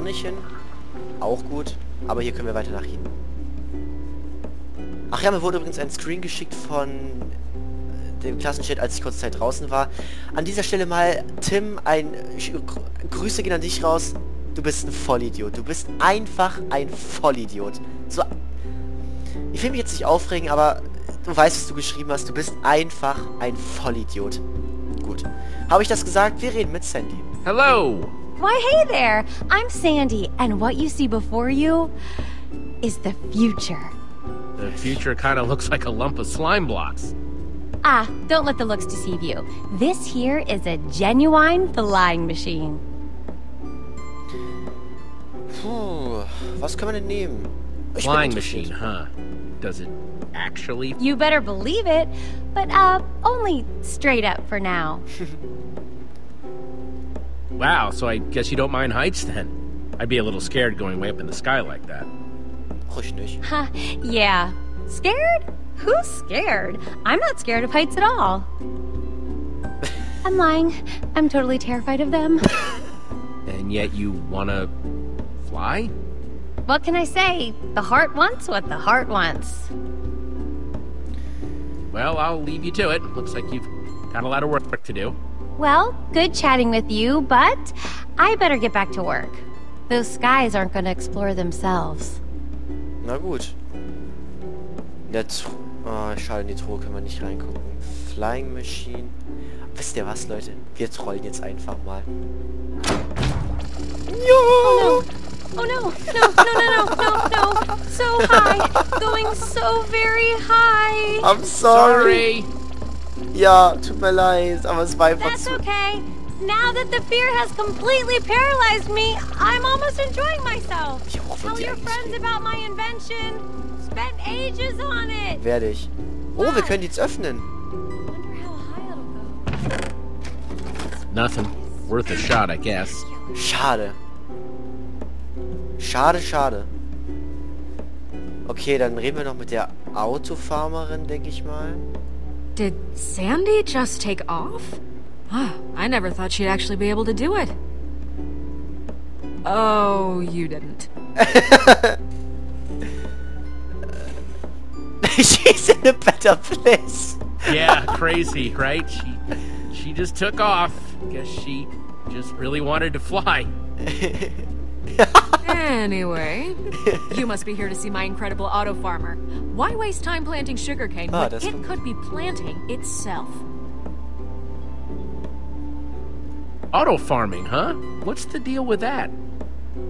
auch nicht hin. Auch gut. Aber hier können wir weiter nach hinten. Ach ja, mir wurde übrigens ein Screen geschickt von äh, dem Klassenchat, als ich kurze Zeit draußen war. An dieser Stelle mal, Tim, ein Grüße gehen an dich raus. Du bist ein Vollidiot. Du bist einfach ein Vollidiot. So, ich will mich jetzt nicht aufregen, aber du weißt, was du geschrieben hast. Du bist einfach ein Vollidiot. Gut. Habe ich das gesagt? Wir reden mit Sandy. Hello. Why, hey there. I'm Sandy, and what you see before you is the future. The future kind of looks like a lump of slime blocks. Ah, don't let the looks deceive you. This here is a genuine flying machine. Puh, was können wir denn nehmen? Flying machine, huh? Does it actually? You better believe it, but uh, only straight up for now. wow, so I guess you don't mind heights then? I'd be a little scared going way up in the sky like that. Ruhig nicht. Huh, yeah. Scared? Who's scared? I'm not scared of heights at all. I'm lying. I'm totally terrified of them. and yet you wanna fly? What can I say? The heart wants what the heart wants. Well, I'll leave you to it. Looks like you've got a lot of work to do. Well, good chatting with you, but I better get back to work. Those skies aren't going to explore themselves. Na gut. Jetzt, oh, ah, schade, in die Truhe können wir nicht reingucken. Flying Machine. Wisst ihr was, Leute? Wir trollen jetzt einfach mal. Ja! Oh no. Oh no, no, no, no, no, no, no. So high. Going so very high. I'm sorry. sorry. Ja, tut mir leid, aber es war einfach That's okay. Now that the fear has completely paralyzed me, I'm almost enjoying myself. Tell your friends about my invention. Spent ages on it. Werde ich. Oh, wir können die jetzt öffnen. Nothing. Worth a shot, I guess. Schade. Schade, schade. Okay, dann reden wir noch mit der Autofarmerin, denke ich mal. Did Sandy just take off? Oh, I never thought she'd actually be able to do it. Oh, you didn't. She's in a better place. yeah, crazy, right? She she just took off. Guess she just really wanted to fly. anyway, you must be here to see my incredible auto farmer. Why waste time planting sugarcane oh, when it could be planting itself? Auto farming, huh? What's the deal with that?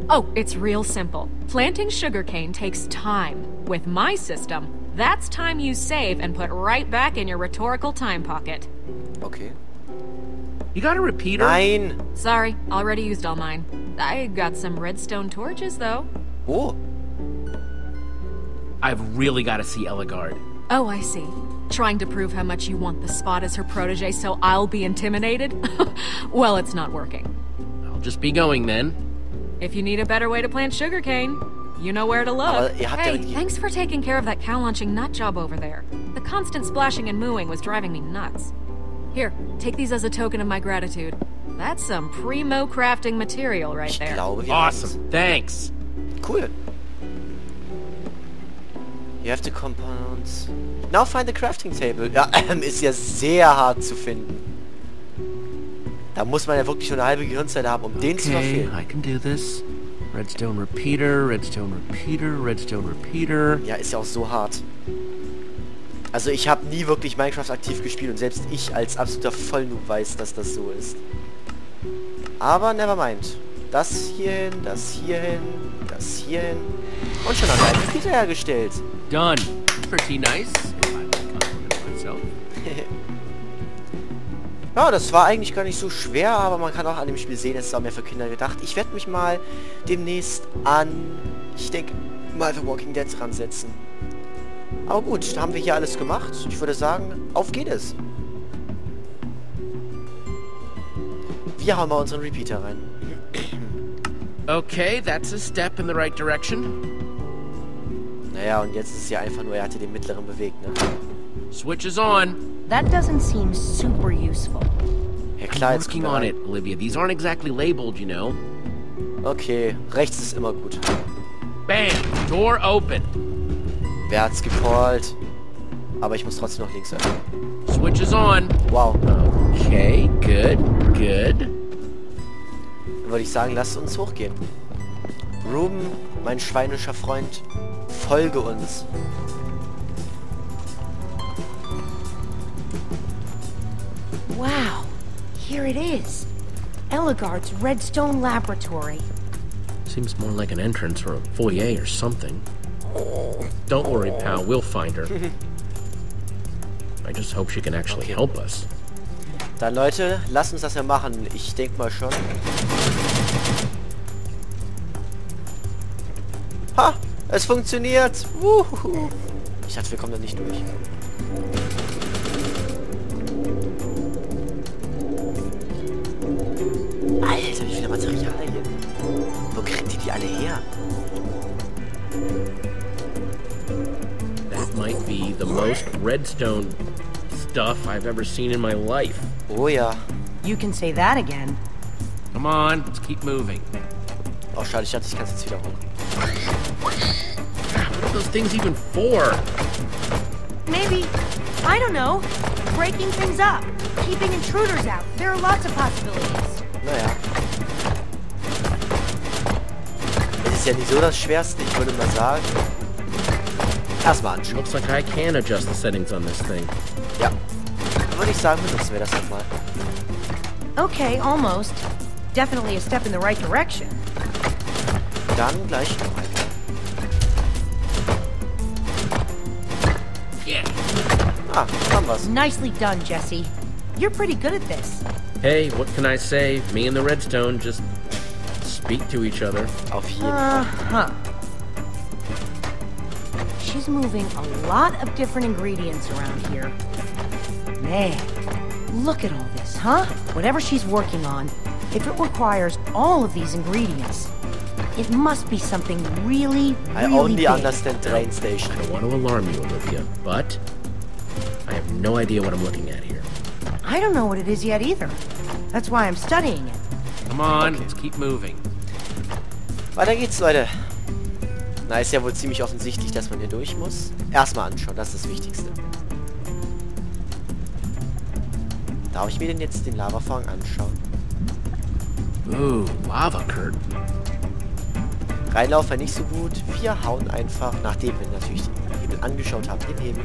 Oh, it's real simple. Planting sugarcane takes time. With my system, that's time you save and put right back in your rhetorical time pocket. Okay. You got a repeater? Nein. Sorry, already used all mine. I got some redstone torches, though. Oh. I've really got to see Ellegaard. Oh, I see. Trying to prove how much you want the spot as her protege so I'll be intimidated? well, it's not working. I'll just be going then. If you need a better way to plant sugarcane, you know where to look. hey, thanks for taking care of that cow launching nut job over there. The constant splashing and mooing was driving me nuts. Here, take these as a token of my gratitude. That's some primo crafting material right there. Awesome. Thanks. Cool. You have the compounds. Now find the crafting table. Ja, ähm, ist ja sehr hart zu finden. Da muss man ja wirklich schon eine halbe Gehirnzeit haben, um okay, den zu verfehlen. I can do this. Redstone repeater, redstone repeater, redstone repeater. Ja, ist ja auch so hart. Also ich habe nie wirklich Minecraft aktiv gespielt und selbst ich als absoluter Vollnoob weiß, dass das so ist. Aber nevermind. Das hierhin, das hierhin, das hierhin. Und schon haben wir einen Repeater hergestellt. Done. Pretty nice. ja, das war eigentlich gar nicht so schwer, aber man kann auch an dem Spiel sehen, es ist auch mehr für Kinder gedacht. Ich werde mich mal demnächst an, ich denke, mal The Walking Dead ransetzen. Aber gut, da haben wir hier alles gemacht. Ich würde sagen, auf geht es. Wir hauen mal unseren Repeater rein. Okay, that's a step in the right direction. Naja, und jetzt ist es ja einfach nur, er hatte den mittleren bewegt, ne? Switch is on. That doesn't seem super useful. Ja klar, I'm working on it, Olivia. These aren't exactly labeled, you know. Okay, rechts ist immer gut. Bam! Door open. Wer hat's gecallt? Aber ich muss trotzdem noch links öffnen. Switch is on. Wow. Okay, good, good. Dann würde ich sagen, lasst uns hochgehen. Ruben, mein schweinischer Freund, folge uns. Wow, here it is. Ellegaard's Redstone Laboratory. Seems more like an entrance or a foyer or something. Don't worry, pal. We'll find her. I just hope she can actually okay. help us. Dann Leute, lasst uns das ja machen. Ich denke mal schon. Ha! Es funktioniert! Wuhu. Ich dachte, wir kommen da nicht durch. Alter, wie viele Materialien. Wo kriegt die die alle her? That might be the most redstone stuff I've ever seen in my life. Oh ja. You can say that again. Come on, let's keep moving. Oh, schade, ich dachte, ich kann es jetzt wiederholen. What are those things even for? Maybe, I don't know, breaking things up, keeping intruders out. There are lots of possibilities. Naja. Es ist ja nicht so das Schwerste, ich würde mal sagen. Erstmal anschauen. Looks like I can adjust the settings on this thing. Ja. Dann würde ich sagen, benutzen wir das nochmal. Okay, almost. Definitely a step in the right direction. Dann gleich noch ein. Yeah. Ah, haben wir's. Nicely done, Jesse. You're pretty good at this. Hey, what can I say? Me and the Redstone just speak to each other. Auf jeden uh -huh. She's moving a lot of different ingredients around here. Man, look at all this, huh? Whatever she's working on, if it requires all of these ingredients, it must be something really, really I only big. understand train station. I don't want to alarm you, Olivia, but I have no idea what I'm looking at here. I don't know what it is yet either. That's why I'm studying it. Come on, okay. let's keep moving. Weiter geht's, Leute. Na, ist ja wohl ziemlich offensichtlich, dass man hier durch muss. Erstmal anschauen, das ist das Wichtigste. Darf ich mir denn jetzt den Lavavorhang anschauen? Ooh, Lava Curtain. Reinlauf war nicht so gut. Wir hauen einfach, nachdem wir natürlich den Hebel angeschaut haben, den Hebel.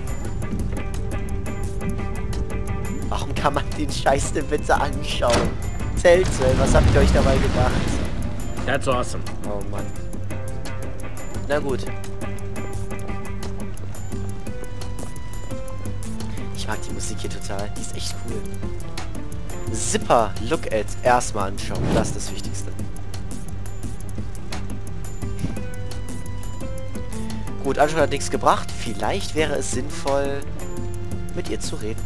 Warum kann man den Scheiß denn bitte anschauen? Telltale, was habt ihr euch dabei gedacht? That's awesome. Oh Mann. Na gut. Ich mag die Musik hier total. Die ist echt cool. Zipper, look at, erstmal anschauen. Das ist das Wichtigste. Gut, anschauen hat nichts gebracht. Vielleicht wäre es sinnvoll, mit ihr zu reden.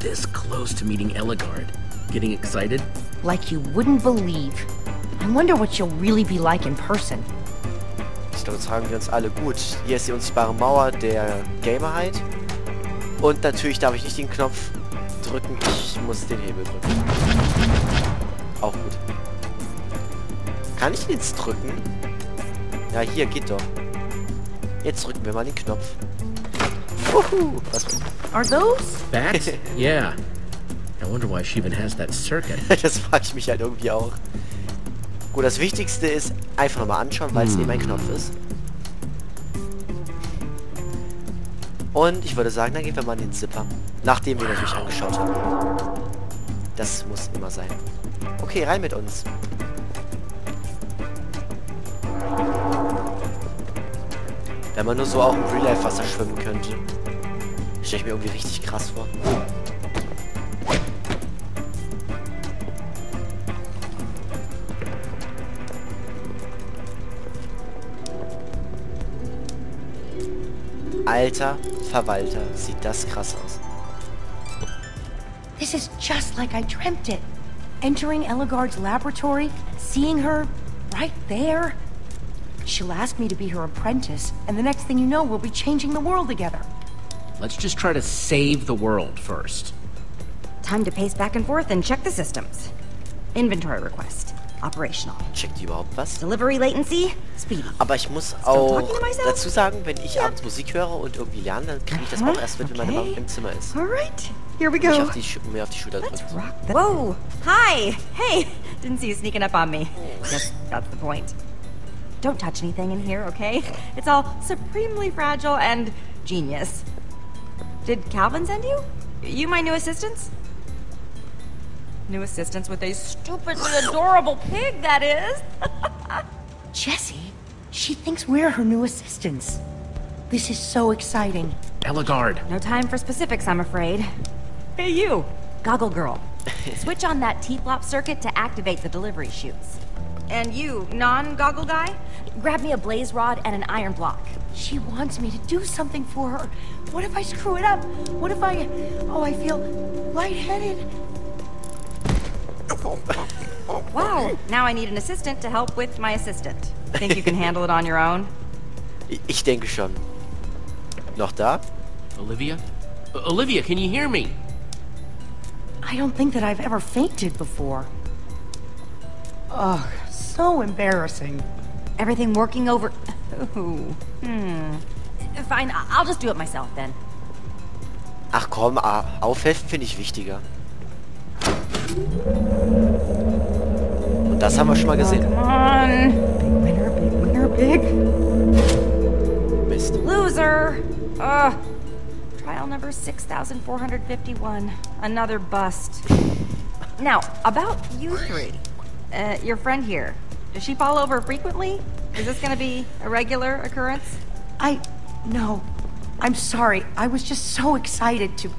This close to meeting Eligard. Getting excited? Like you wouldn't believe. I wonder what she'll really be like in person. Ich glaube, jetzt fragen wir uns alle. Gut, hier ist die unsichtbare Mauer der Gamerheit. Und natürlich darf ich nicht den Knopf drücken. Ich muss den Hebel drücken. Auch gut. Kann ich den jetzt drücken? Ja, hier, geht doch. Jetzt drücken wir mal den Knopf. Wuhu! Was? Are those? Bats? yeah. I wonder why she even has that circuit. das frage ich mich halt irgendwie auch. Gut, das Wichtigste ist einfach nochmal anschauen, weil es hm. eben ein Knopf ist. Und ich würde sagen, dann gehen wir mal in den Zipper. Nachdem wir natürlich angeschaut haben. Das muss immer sein. Okay, rein mit uns. Wenn man nur so auch im Real-Life-Wasser schwimmen könnte. Stelle ich mir irgendwie richtig krass vor. Alter Verwalter, sieht das krass aus. This is just like I dreamt it. Entering Ellegaard's laboratory, seeing her right there. She'll ask me to be her apprentice, and the next thing you know, we'll be changing the world together. Let's just try to save the world first. Time to pace back and forth and check the systems. Inventory request. Operational. Checkt die überhaupt was? Delivery latency, speedy. Aber ich muss auch dazu sagen, wenn ich yeah. abends Musik höre und irgendwie lerne, dann kriege ich das auch erst mit, wenn meine Mama im Zimmer ist. Alright, here we go. Mich auf die, mir auf die Schulter drückt. Whoa, hi, hey, didn't see you sneaking up on me. Guess that's the point. Don't touch anything in here, okay? It's all supremely fragile and genius. Did Calvin send you? You my new assistants? New assistants with a stupidly adorable pig, that is. Jesse, she thinks we're her new assistants. This is so exciting. Ellegaard. No time for specifics, I'm afraid. Hey, you. Goggle Girl. Switch on that T-flop circuit to activate the delivery chutes. And you, non-goggle guy, grab me a blaze rod and an iron block. She wants me to do something for her. What if I screw it up? What if I... Oh, I feel lightheaded. Wow, now I need an assistant to help with my assistant. Think you can handle it on your own? Ich denke schon. Noch da? Olivia? Olivia, can you hear me? I don't think that I've ever fainted before. Ugh, so embarrassing. Everything working over... Ooh. Hmm. Fine, I'll just do it myself then. Ach komm, aufhelfen finde ich wichtiger. Und das haben wir schon mal gesehen. come on. Big winner, big winner, big. Mist. Loser. Ugh. Trial number 6451. Another bust. Now, about you three. Uh, your friend here. Does she fall over frequently? Is this gonna be a regular occurrence? I... no. I'm sorry. I was just so excited to...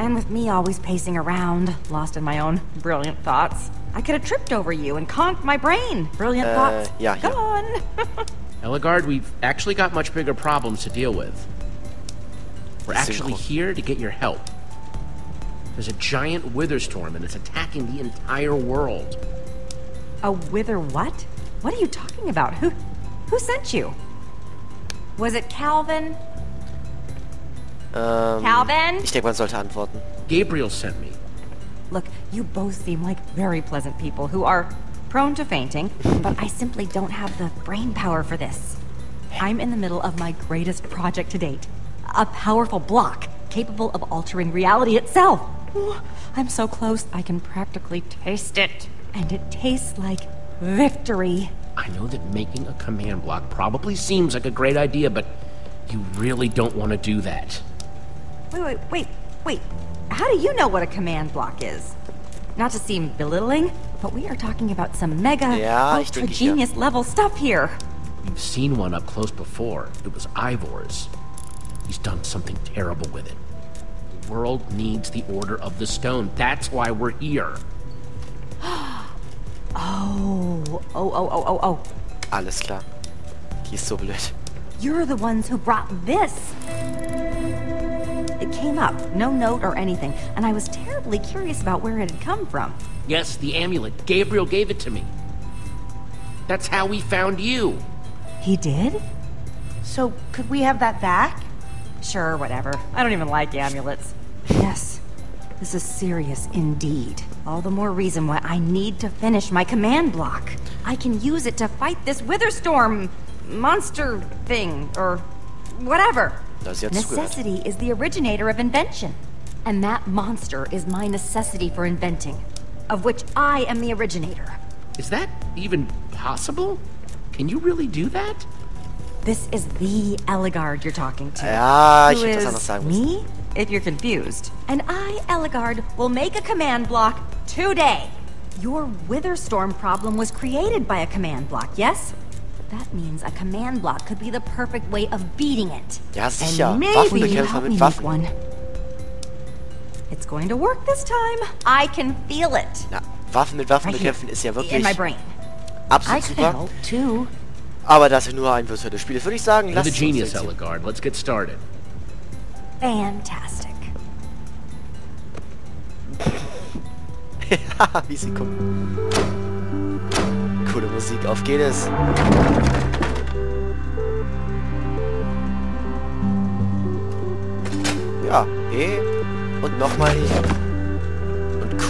And with me always pacing around, lost in my own brilliant thoughts, I could have tripped over you and conked my brain. Brilliant uh, thoughts. Yeah, yeah. Gone. Ellegaard, we've actually got much bigger problems to deal with. We're actually here to get your help. There's a giant wither storm and it's attacking the entire world. A wither what? What are you talking about? Who who sent you? Was it Calvin? Um, Calvin? Ich denke, man sollte antworten. Gabriel sent me. Look, you both seem like very pleasant people who are prone to fainting, but I simply don't have the brain power for this. I'm in the middle of my greatest project to date. A powerful block capable of altering reality itself. I'm so close I can practically taste it. And it tastes like victory. I know that making a command block probably seems like a great idea, but you really don't want to do that. Wait, wait, wait, wait. How do you know what a command block is? Not to seem belittling, but we are talking about some mega, yeah, ultra genius level stuff here. You've seen one up close before. It was Ivor's. He's done something terrible with it. The world needs the Order of the Stone. That's why we're here. Oh, oh, oh, oh, oh, oh. Alles klar. Die ist so blöd. You're the ones who brought this. Came up, no note or anything, and I was terribly curious about where it had come from. Yes, the amulet. Gabriel gave it to me. That's how we found you. He did? So, could we have that back? Sure, whatever. I don't even like amulets. Yes, this is serious indeed. All the more reason why I need to finish my command block. I can use it to fight this Witherstorm monster thing, or whatever. Necessity is the originator of invention. And that monster is my necessity for inventing, of which I am the originator. Is that even possible? Can you really do that? This is the Ellegaard you're talking to. Ja, ich hätte das anders sagen Me? If you're confused. And I, Ellegaard, will make a command block today. Your Witherstorm problem was created by a command block, yes? That means a command block could be the perfect way of beating it. Ja, sicher. And maybe help me Waffen. one. It's going to work this time. I can feel it. Ja, Waffen mit Waffen right bekämpfen ist ja wirklich in my brain. absolut I super. Too. Aber das ist nur ein virtuelles Spiel ist, würde ich sagen, lass the genius, Ellegaard. Let's get started. Fantastic. Wie sie gucken. Coole Musik, auf geht es! Ja, E und nochmal E und Q.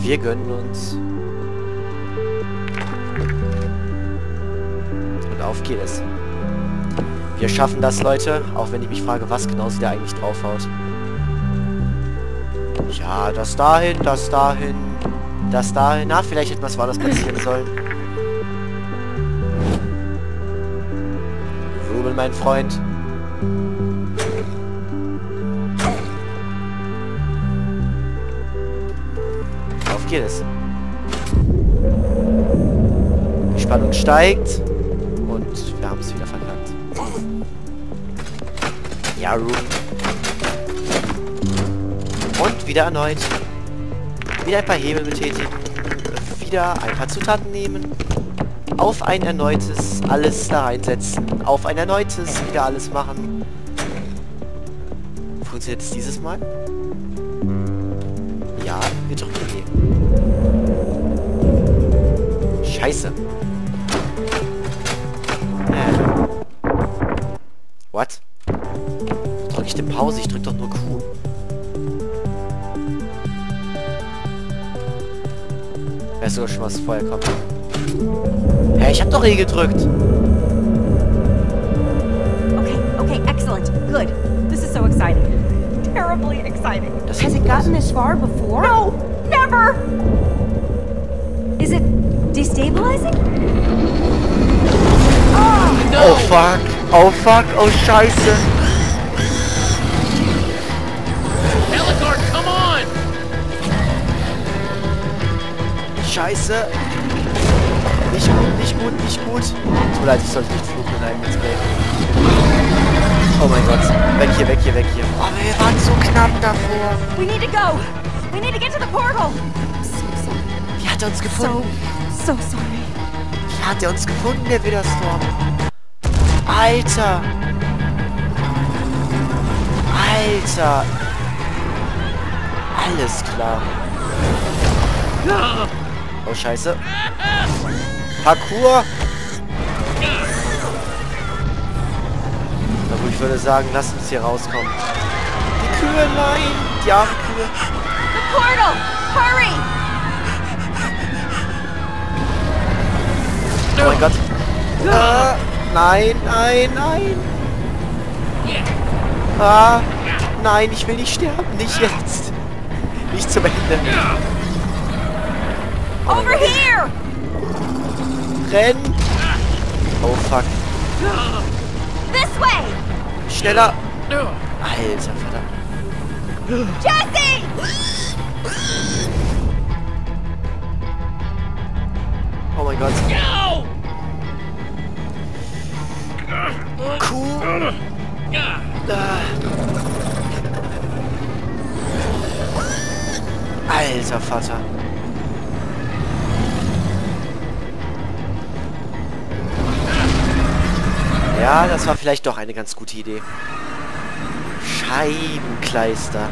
Wir gönnen uns. Und auf geht es. Wir schaffen das, Leute. Auch wenn ich mich frage, was genau sie da eigentlich draufhaut. Ja, das dahin, das dahin, das dahin. Na, vielleicht hätte was war das passieren sollen. Rubel, mein Freund. Auf geht es. Die Spannung steigt. Und wir haben es wieder verkackt. Ruben. Und wieder erneut. Wieder ein paar Hebel betätigen. Wieder ein paar Zutaten nehmen. Auf ein erneutes alles da reinsetzen. Auf ein erneutes wieder alles machen. Funktioniert es dieses Mal? Ja, wir drücken E. Scheiße. Pause? Ich drück doch nur Q. Weißt du schon, was vorher kommt? Hä, hey, ich hab doch E gedrückt. Okay, okay, excellent. Good. This is so exciting. Terribly exciting. Das Has it gotten this far before? No, never! Is it destabilizing? Oh, no. oh fuck. Oh fuck. Oh scheiße. Scheiße. Nicht gut, nicht gut, nicht gut. Tut mir leid, ich sollte nicht fluchen in einem Let's Play. Oh mein Gott. Weg hier, weg hier, weg hier. Oh, wir waren so knapp davor. We need to go. We need to get to the portal. So sorry. Wie hat er uns gefunden? So, so sorry. Wie hat er uns gefunden, der Widerstorm? Alter. Alter. Alles klar. Oh, scheiße. Parkour. Na gut, ich würde sagen, lass uns hier rauskommen. Die Kühe, nein. Die armen Kühe. The portal! Hurry! Oh mein Gott. Ah, nein, nein, nein. Ah, nein, ich will nicht sterben. Nicht jetzt. Nicht zum Ende. Over here! Renn! Oh fuck. This way! Schneller! Alter, verdammt. Jesse! Oh mein Gott. Kuh! Ah. Alter Vater. Ja, das war vielleicht doch eine ganz gute Idee. Scheibenkleister.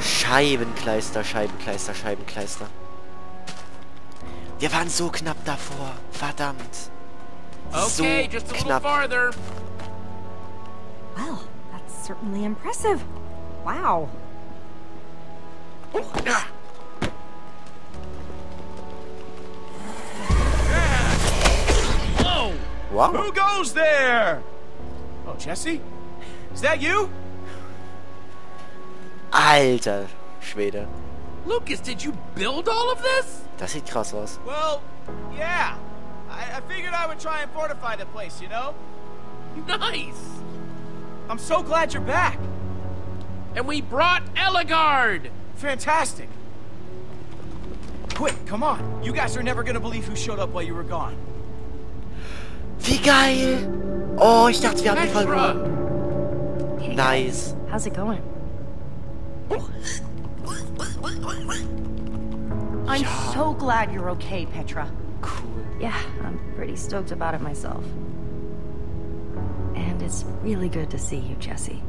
Scheibenkleister, Scheibenkleister, Scheibenkleister. Wir waren so knapp davor. Verdammt. So okay, just a knapp. farther. Well, that's certainly impressive. Wow. Wow. Who goes there? Oh, Jesse? Is that you? Alter Schwede. Lukas, did you build all of this? Das sieht krass aus. Well, yeah. I, I figured I would try and fortify the place, you know? Nice. I'm so glad you're back. And we brought Ellegaard. Fantastic. Quick, come on. You guys are never gonna believe who showed up while you were gone. Wie geil! Oh, ich dachte, wir haben die verloren. Nice. How's it going? I'm ja. so glad you're okay, Petra. Cool. Yeah, I'm pretty stoked about it myself. And it's really good to see you, Jesse.